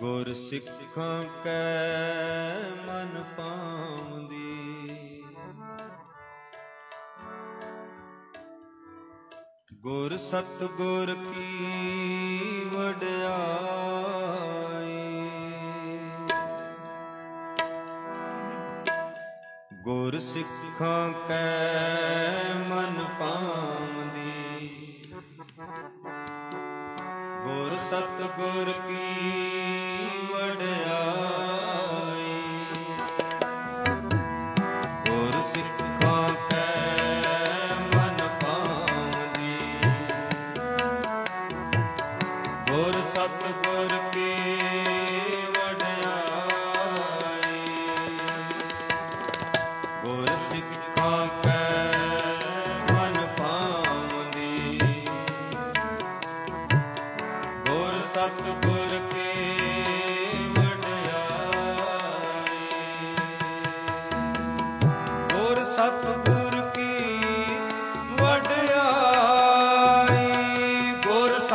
ਗੁਰ ਸਿੱਖਾਂ ਕੈ ਮਨ ਪਾਉਂਦੀ ਗੁਰ ਸਤ ਗੁਰ ਕੀ ਸਿੱਖਾਂ ਕੈ ਮਨ ਪਾਉਂਦੀ ਗੁਰ ਸਤ ਗੁਰ ਕੀ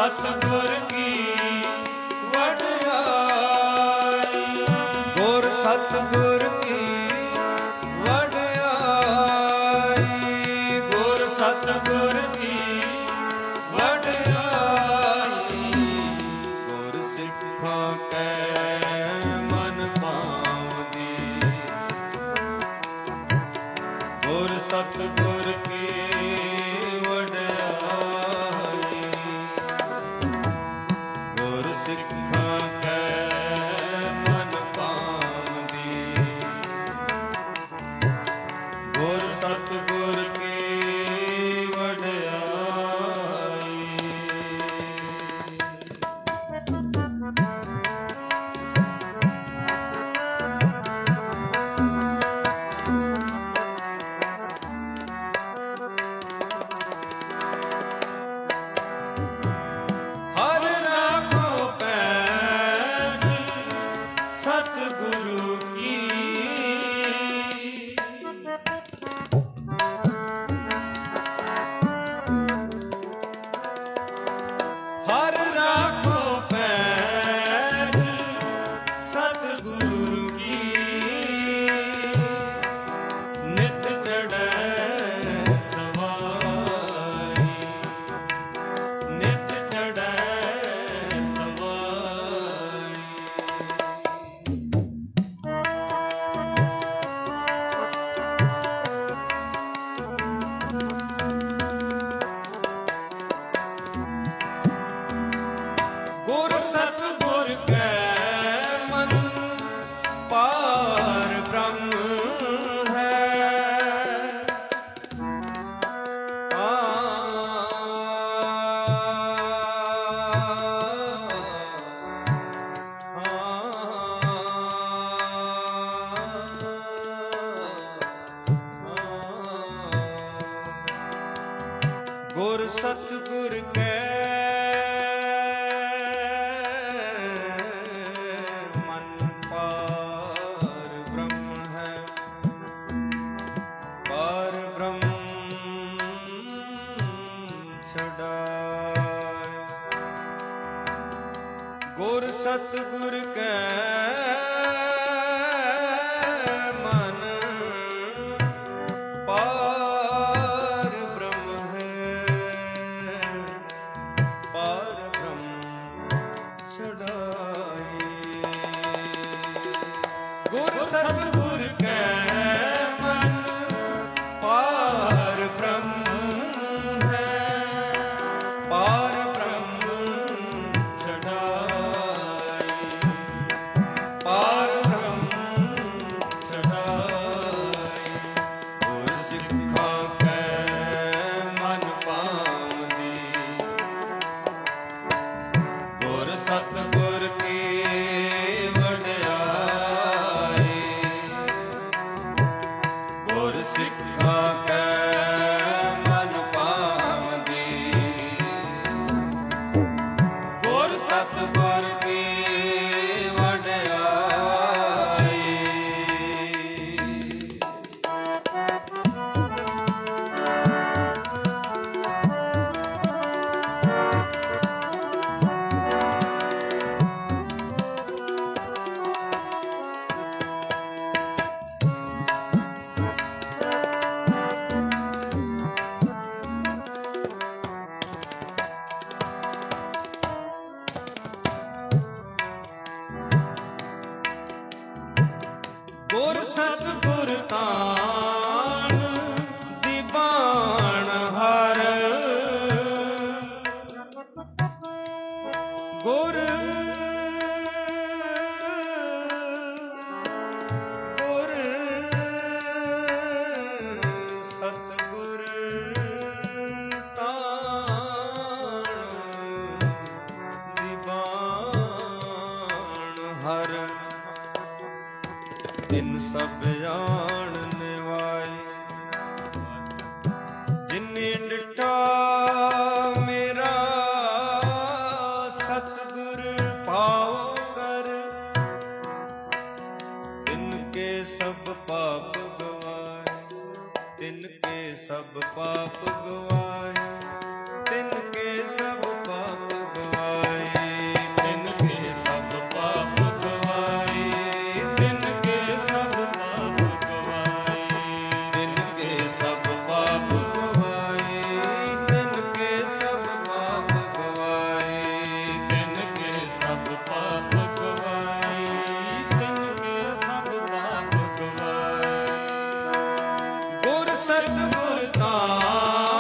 ਸਤਗੁਰ ਕੀ ਗੁਰ ਸਤਗੁਰ ਵਡਿਆਈ। ਗੁਰ ਸਤਗੁਰ ਕੀ ਵਡਿਆਈ। ਗੁਰ ਸਿੱਖਾਂ ਕੈ ਸਤਿਗੁਰ मन पा some ਗੁਰ ਸਤਿਗੁਰ ਤਾਂ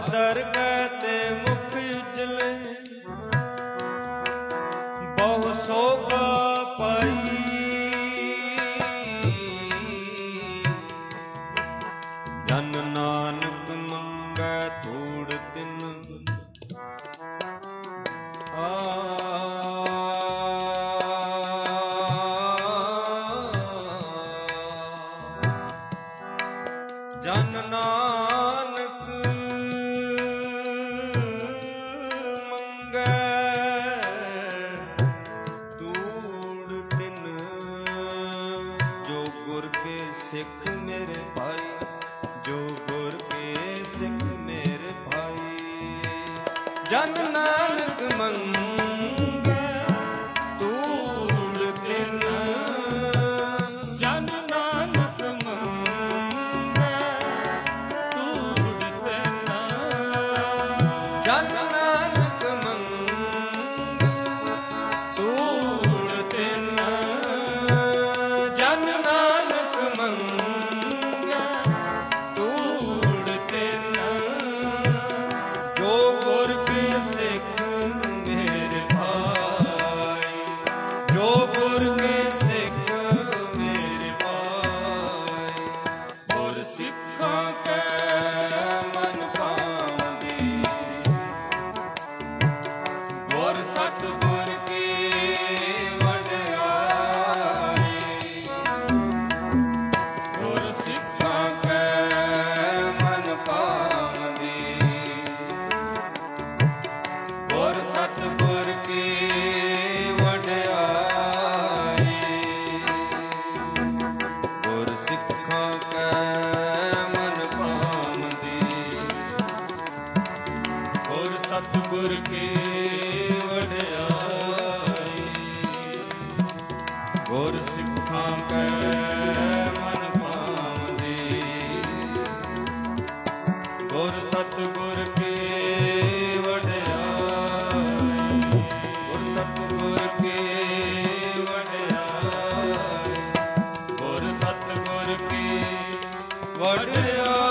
ਦਰਗਾਹ ਤੇ ਬਹੁ ਸੋਭਾ ਪਾਈ। ਜਨ ਨਾਨਕ ਮੰਗੈ ਜਨ ਨਾਨਕ ਜਨ ਨਾਨਕ ਮੰਗ। Maka ਗੁਰ ਸਿੱਖਾਂ ਕੈ ਮਨ ਪਾਵਦੇ ਗੁਰ ਕੇ ਵਡਿਆਈ। ਗੁਰ ਸਤਗੁਰ ਕੇ ਵਡਿਆਈ। ਗੁਰ ਸਤਗੁਰ ਕੇ ਵਡਿਆਈ।